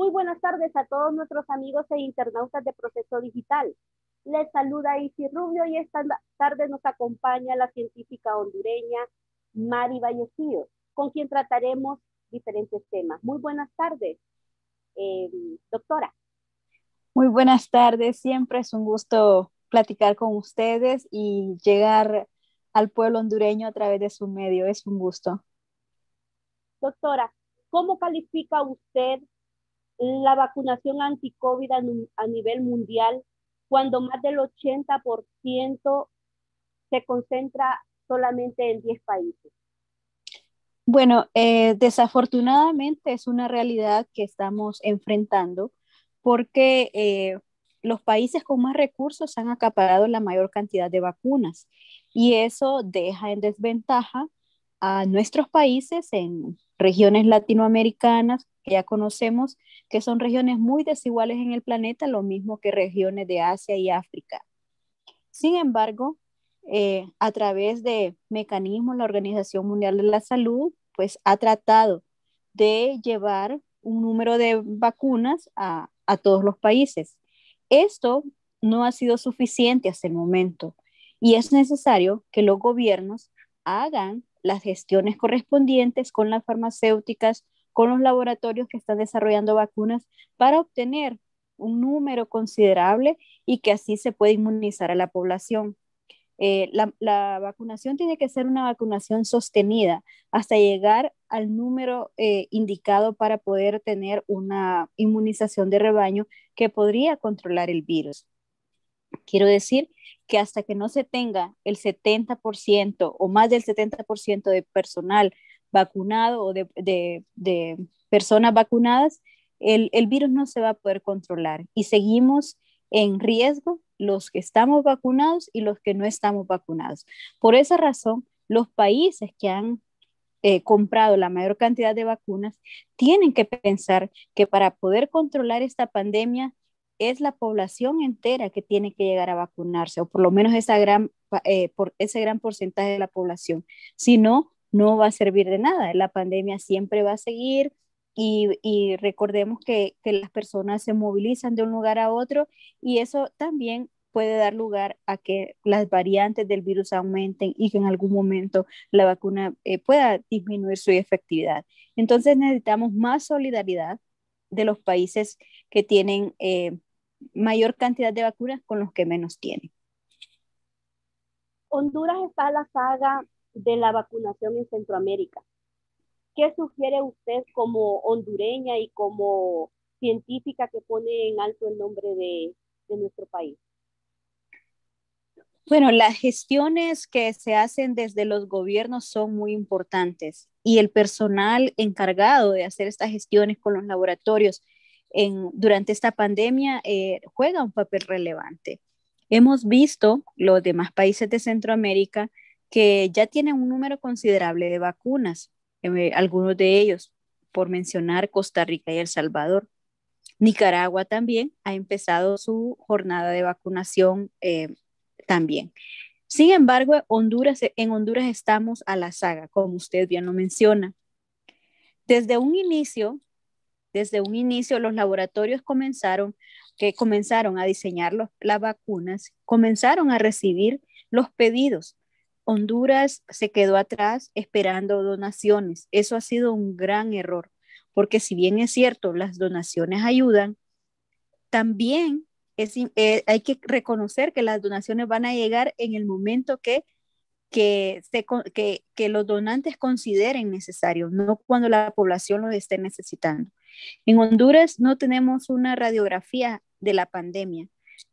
Muy buenas tardes a todos nuestros amigos e internautas de Proceso Digital. Les saluda Isi Rubio y esta tarde nos acompaña la científica hondureña Mari Vallecillo, con quien trataremos diferentes temas. Muy buenas tardes, eh, doctora. Muy buenas tardes, siempre es un gusto platicar con ustedes y llegar al pueblo hondureño a través de su medio. Es un gusto. Doctora, ¿cómo califica usted la vacunación anti-COVID a, nivel mundial cuando más del 80% se concentra solamente en 10 países? Bueno, eh, desafortunadamente es una realidad que estamos enfrentando porque eh, los países con más recursos han acaparado la mayor cantidad de vacunas y eso deja en desventaja a nuestros países en regiones latinoamericanas que ya conocemos que son regiones muy desiguales en el planeta, lo mismo que regiones de Asia y África. Sin embargo, eh, a través de mecanismos, la Organización Mundial de la Salud, pues ha tratado de llevar un número de vacunas a, a todos los países. Esto no ha sido suficiente hasta el momento y es necesario que los gobiernos hagan las gestiones correspondientes con las farmacéuticas, con los laboratorios que están desarrollando vacunas para obtener un número considerable y que así se pueda inmunizar a la población. Eh, la, vacunación tiene que ser una vacunación sostenida hasta llegar al número eh, indicado para poder tener una inmunización de rebaño que podría controlar el virus. Quiero decir que hasta que no se tenga el 70% o más del 70% de personal vacunado o de, personas vacunadas, el, el, virus no se va a poder controlar y seguimos en riesgo los que estamos vacunados y los que no estamos vacunados. Por esa razón, los países que han eh, comprado la mayor cantidad de vacunas tienen que pensar que para poder controlar esta pandemia es la población entera que tiene que llegar a vacunarse, o por lo menos esa gran, eh, por ese gran porcentaje de la población. Si no, no va a servir de nada. La pandemia siempre va a seguir y, recordemos que, que, las personas se movilizan de un lugar a otro y eso también puede dar lugar a que las variantes del virus aumenten y que en algún momento la vacuna eh, pueda disminuir su efectividad. Entonces necesitamos más solidaridad de los países que tienen eh, mayor cantidad de vacunas con los que menos tienen. Honduras está a la saga de la vacunación en Centroamérica. ¿Qué sugiere usted como hondureña y como científica que pone en alto el nombre de, de nuestro país? Bueno, las gestiones que se hacen desde los gobiernos son muy importantes y el personal encargado de hacer estas gestiones con los laboratorios en, durante esta pandemia eh, juega un papel relevante. Hemos visto los demás países de Centroamérica que ya tienen un número considerable de vacunas, eh, algunos de ellos, por mencionar Costa Rica y El Salvador. Nicaragua también ha empezado su jornada de vacunación eh, también. Sin embargo, Honduras, en Honduras estamos a la saga, como usted bien lo menciona. Desde un inicio, desde un inicio los laboratorios comenzaron que comenzaron a diseñar las vacunas, comenzaron a recibir los pedidos Honduras se quedó atrás esperando donaciones. Eso ha sido un gran error, porque si bien es cierto, las donaciones ayudan, también es, eh, hay que reconocer que las donaciones van a llegar en el momento que, que, que, que los donantes consideren necesario, no cuando la población lo esté necesitando. En Honduras no tenemos una radiografía de la pandemia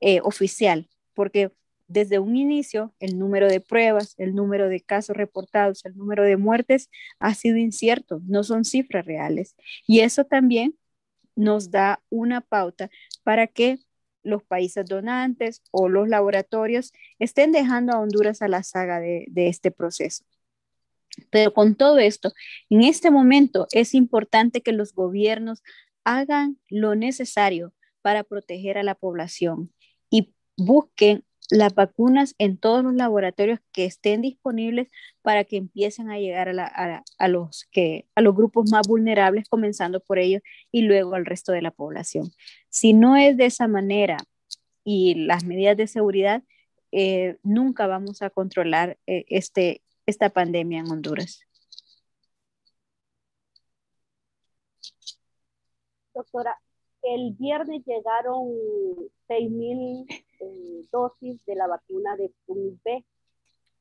eh, oficial, porque desde un inicio, el número de pruebas, el número de casos reportados, el número de muertes ha sido incierto, no son cifras reales. Y eso también nos da una pauta para que los países donantes o los laboratorios estén dejando a Honduras a la saga de, de este proceso. Pero con todo esto, en este momento es importante que los gobiernos hagan lo necesario para proteger a la población y busquen las vacunas en todos los laboratorios que estén disponibles para que empiecen a llegar a, los que, a los grupos más vulnerables, comenzando por ellos y luego al resto de la población. Si no es de esa manera y las medidas de seguridad, eh, nunca vamos a controlar eh, este, esta pandemia en Honduras. Doctora, el viernes llegaron 6.000 eh, dosis de la vacuna de Sputnik B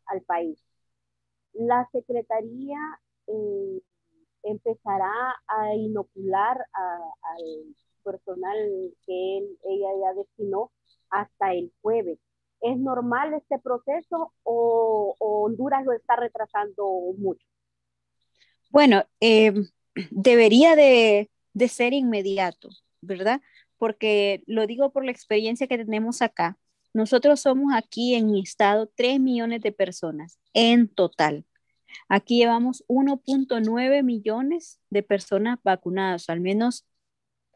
al país. La Secretaría eh, empezará a inocular al personal que él, ella ya destinó hasta el jueves. ¿Es normal este proceso o, Honduras lo está retrasando mucho? Bueno, eh, debería de, de ser inmediato. ¿verdad? Porque lo digo por la experiencia que tenemos acá. Nosotros somos aquí en mi estado 3 millones de personas en total. Aquí llevamos 1.9 millones de personas vacunadas, al menos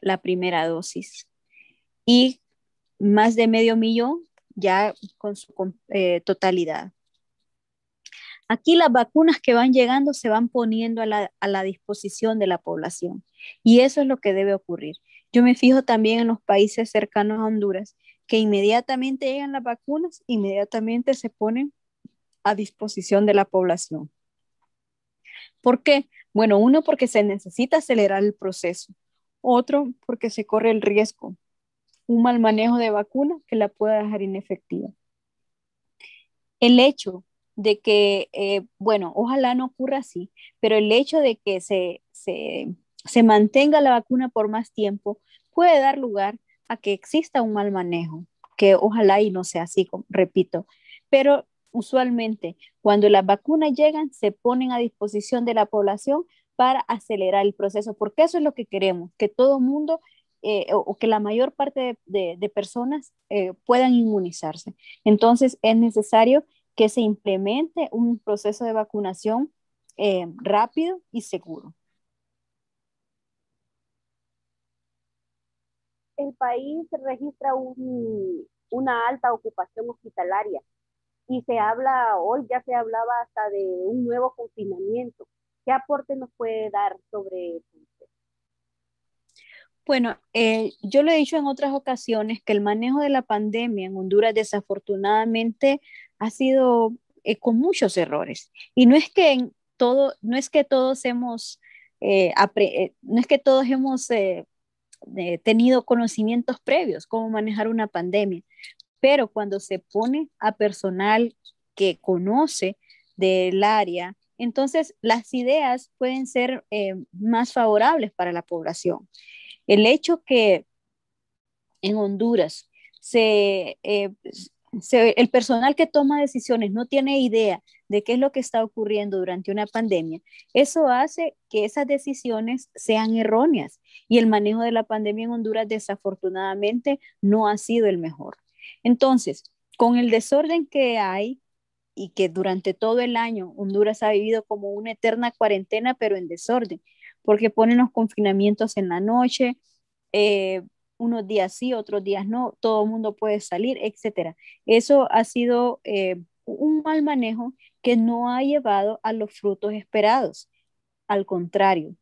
la primera dosis. Y más de medio millón ya con su eh, totalidad. Aquí las vacunas que van llegando se van poniendo a la, a la disposición de la población y eso es lo que debe ocurrir. Yo me fijo también en los países cercanos a Honduras, que inmediatamente llegan las vacunas, inmediatamente se ponen a disposición de la población. ¿Por qué? Bueno, uno porque se necesita acelerar el proceso, otro porque se corre el riesgo, un mal manejo de vacuna que la pueda dejar inefectiva. El hecho de que, eh, bueno, ojalá no ocurra así, pero el hecho de que se, se se mantenga la vacuna por más tiempo, puede dar lugar a que exista un mal manejo, que ojalá y no sea así, repito, pero usualmente cuando las vacunas llegan se ponen a disposición de la población para acelerar el proceso, porque eso es lo que queremos, que todo mundo eh, o, que la mayor parte de, personas eh, puedan inmunizarse. Entonces es necesario que se implemente un proceso de vacunación eh, rápido y seguro. El país registra una alta ocupación hospitalaria y se habla, hoy ya se hablaba hasta de un nuevo confinamiento. ¿Qué aporte nos puede dar sobre eso? Bueno, eh, yo lo he dicho en otras ocasiones que el manejo de la pandemia en Honduras desafortunadamente ha sido eh, con muchos errores. Y no es que todo, no es que todos hemos, eh, no es que todos hemos tenido conocimientos previos, cómo manejar una pandemia, pero cuando se pone a personal que conoce del área, entonces las ideas pueden ser eh, más favorables para la población. El hecho que en Honduras se, eh, el personal que toma decisiones no tiene idea de qué es lo que está ocurriendo durante una pandemia, eso hace que esas decisiones sean erróneas y el manejo de la pandemia en Honduras desafortunadamente no ha sido el mejor. Entonces, con el desorden que hay y que durante todo el año Honduras ha vivido como una eterna cuarentena, pero en desorden, porque ponen los confinamientos en la noche, eh, unos días sí, otros días no, todo el mundo puede salir, etcétera. Eso ha sido eh, un mal manejo que no ha llevado a los frutos esperados. Al contrario,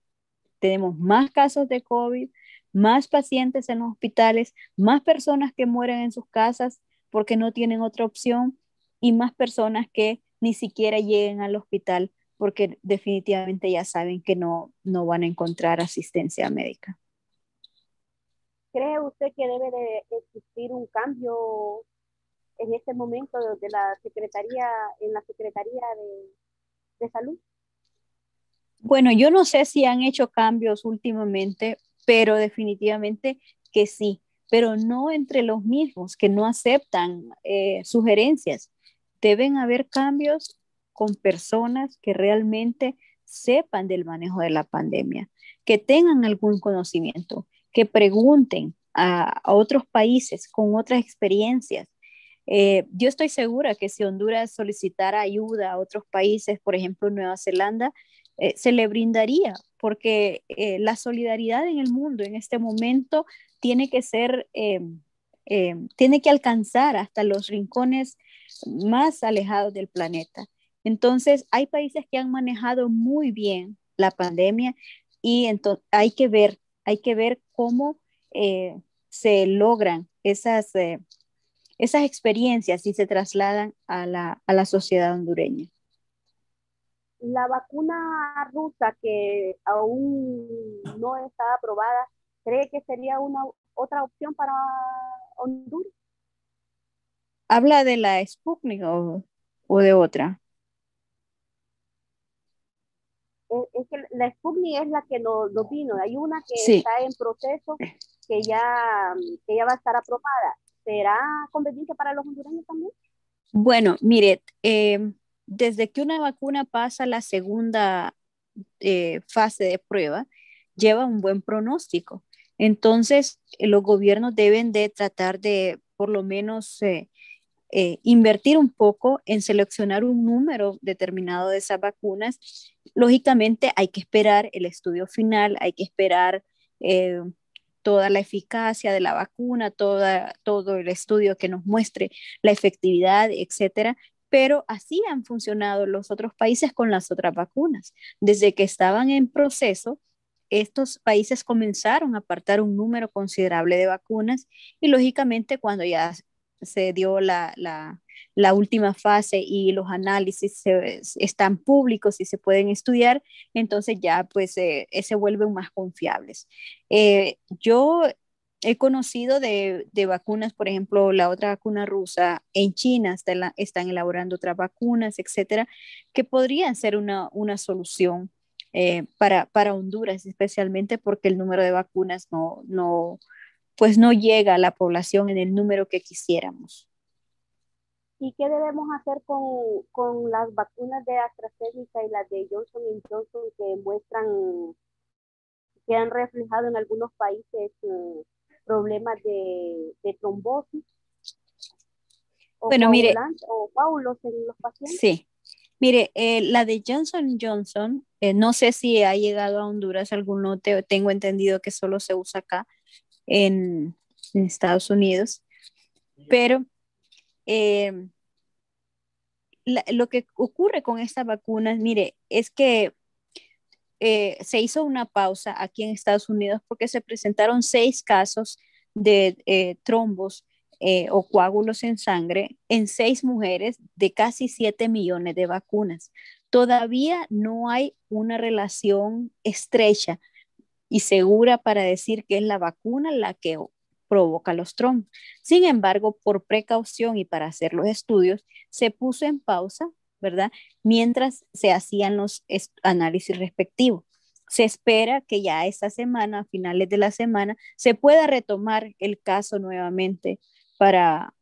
tenemos más casos de COVID, más pacientes en los hospitales, más personas que mueren en sus casas porque no tienen otra opción y más personas que ni siquiera lleguen al hospital porque definitivamente ya saben que no, no van a encontrar asistencia médica. ¿Cree usted que debe de existir un cambio en este momento de la Secretaría, en la Secretaría de, de Salud? Bueno, yo no sé si han hecho cambios últimamente, pero definitivamente que sí, pero no entre los mismos que no aceptan eh, sugerencias. Deben haber cambios con personas que realmente sepan del manejo de la pandemia, que tengan algún conocimiento, que pregunten a, otros países con otras experiencias. Eh, yo estoy segura que si Honduras solicitara ayuda a otros países, por ejemplo Nueva Zelanda, eh, se le brindaría, porque eh, la solidaridad en el mundo en este momento tiene que ser eh, tiene que alcanzar hasta los rincones más alejados del planeta. Entonces, hay países que han manejado muy bien la pandemia y entonces hay que ver, hay que ver cómo eh, se logran esas, eh, esas experiencias y se trasladan a la, a la sociedad hondureña. La vacuna rusa que aún no está aprobada, ¿cree que sería una otra opción para Honduras? ¿Habla de la Sputnik o, o de otra? Es, que la Sputnik es la que nos, vino. Hay una que está en proceso que ya, que ya va a estar aprobada. ¿Será conveniente para los hondureños también? Bueno, mire, eh, desde que una vacuna pasa la segunda eh, fase de prueba, lleva un buen pronóstico. Entonces, los gobiernos deben de tratar de, por lo menos, eh, eh, invertir un poco en seleccionar un número determinado de esas vacunas. Lógicamente hay que esperar el estudio final, hay que esperar eh, toda la eficacia de la vacuna, toda, todo el estudio que nos muestre la efectividad, etcétera. Pero así han funcionado los otros países con las otras vacunas. Desde que estaban en proceso, estos países comenzaron a apartar un número considerable de vacunas y lógicamente cuando ya se dio la, última fase y los análisis están públicos y se pueden estudiar, entonces ya pues eh, se vuelven más confiables. Eh, yo he conocido de, vacunas, por ejemplo, la otra vacuna rusa en China, están elaborando otras vacunas, etcétera, que podrían ser una, solución eh, para, para Honduras, especialmente porque el número de vacunas no, no, pues no llega a la población en el número que quisiéramos. ¿Y qué debemos hacer con, las vacunas de AstraZeneca y las de Johnson Johnson que muestran, que han reflejado en algunos países eh, problemas de, trombosis? bueno, mire. O coágulos en los pacientes. Sí. Mire, eh, la de Johnson Johnson, eh, no sé si ha llegado a Honduras algún lote, tengo entendido que solo se usa acá, en, Estados Unidos, pero eh, lo que ocurre con estas vacunas, mire, es que eh, se hizo una pausa aquí en Estados Unidos porque se presentaron seis casos de eh, trombos o coágulos en sangre en seis mujeres de casi siete millones de vacunas. Todavía no hay una relación estrecha y segura para decir que es la vacuna la que provoca los trombos. Sin embargo, por precaución y para hacer los estudios, se puso en pausa, ¿verdad? Mientras se hacían los análisis respectivos. Se espera que ya esta semana, a finales de la semana, se pueda retomar el caso nuevamente para,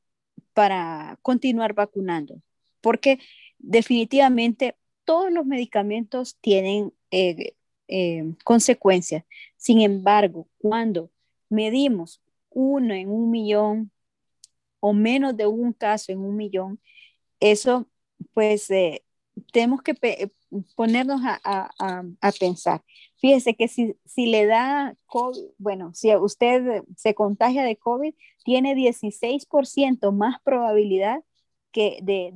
para continuar vacunando, porque definitivamente todos los medicamentos tienen eh, eh, consecuencias. Sin embargo, cuando medimos uno en un millón o menos de un caso en un millón, eso pues eh, tenemos que ponernos a, pensar. Fíjese que si, le da COVID, bueno, si usted se contagia de COVID, tiene 16% más probabilidad que de,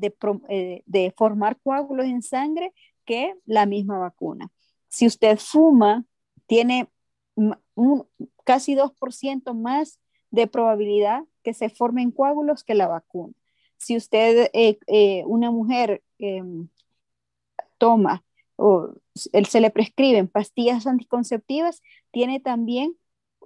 eh, de formar coágulos en sangre que la misma vacuna. Si usted fuma, tiene un, casi 2% más de probabilidad que se formen coágulos que la vacuna. Si usted, eh, eh, una mujer em, toma o se le prescriben pastillas anticonceptivas, tiene también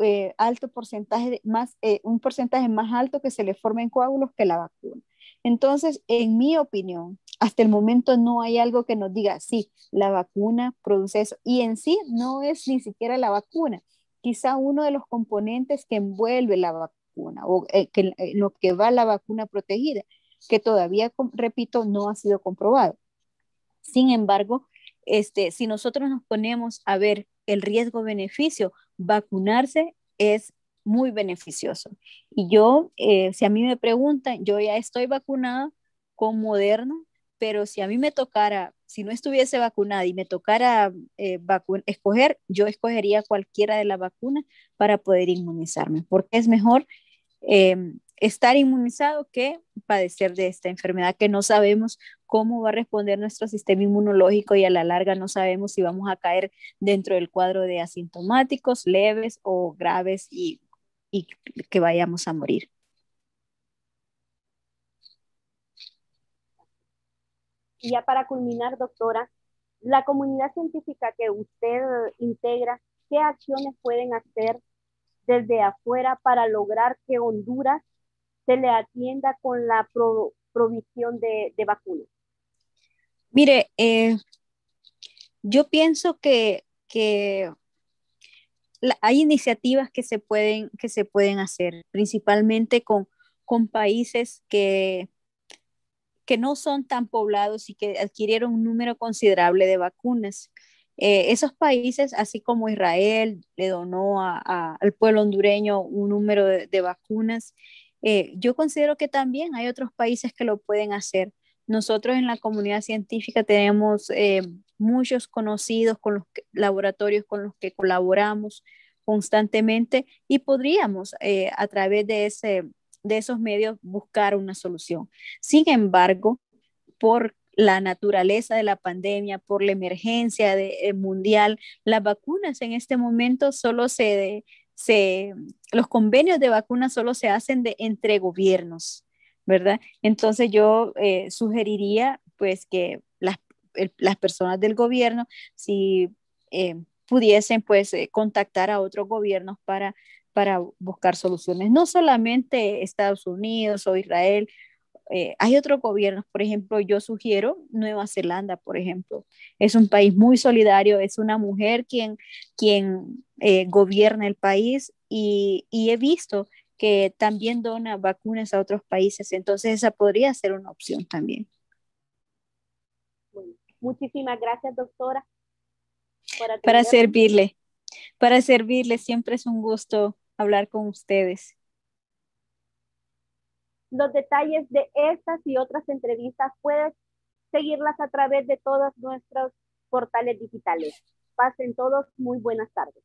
eh, alto porcentaje más, un porcentaje más alto que se le formen coágulos que la vacuna. Entonces, en mi opinión, hasta el momento no hay algo que nos diga, sí, la vacuna produce eso. Y en sí no es ni siquiera la vacuna, quizá uno de los componentes que envuelve la vacuna o eh, que, eh, lo que va la vacuna protegida, que todavía, repito, no ha sido comprobado. Sin embargo, este, si nosotros nos ponemos a ver el riesgo-beneficio, vacunarse es muy beneficioso. Y yo, eh, si a mí me preguntan, yo ya estoy vacunada con Moderna, pero si a mí me tocara, si no estuviese vacunada y me tocara eh, escoger, yo escogería cualquiera de las vacunas para poder inmunizarme, porque es mejor em, estar inmunizado que padecer de esta enfermedad que no sabemos cómo va a responder nuestro sistema inmunológico y a la larga no sabemos si vamos a caer dentro del cuadro de asintomáticos, leves o graves y, y que vayamos a morir. Y ya para culminar, doctora, la comunidad científica que usted integra, ¿qué acciones pueden hacer desde afuera para lograr que Honduras se le atienda con la provisión de, vacunas? Mire, eh, yo pienso que, hay iniciativas que se pueden, que se pueden hacer, principalmente con, con países que, que no son tan poblados y que adquirieron un número considerable de vacunas. Eh, esos países, así como Israel le donó al pueblo hondureño un número de, vacunas, eh, yo considero que también hay otros países que lo pueden hacer. Nosotros en la comunidad científica tenemos eh, muchos conocidos con los laboratorios con los que colaboramos constantemente y podríamos a través de ese, de esos medios buscar una solución. Sin embargo, por la naturaleza de la pandemia, por la emergencia de, eh, mundial, las vacunas en este momento solo se, se, los convenios de vacunas solo se hacen de entre gobiernos, ¿verdad? Entonces yo eh, sugeriría pues que las, las, personas del gobierno, si eh, pudiesen pues contactar a otros gobiernos para para buscar soluciones. No solamente Estados Unidos o Israel, eh, hay otros gobiernos, por ejemplo, yo sugiero Nueva Zelanda, por ejemplo. Es un país muy solidario, es una mujer quien, quien eh, gobierna el país y, y, he visto que también dona vacunas a otros países, entonces esa podría ser una opción también. muchísimas gracias, doctora. Para servirle, para servirle, siempre es un gusto hablar con ustedes. Los detalles de estas y otras entrevistas puedes seguirlas a través de todos nuestros portales digitales. Pasen todos muy buenas tardes.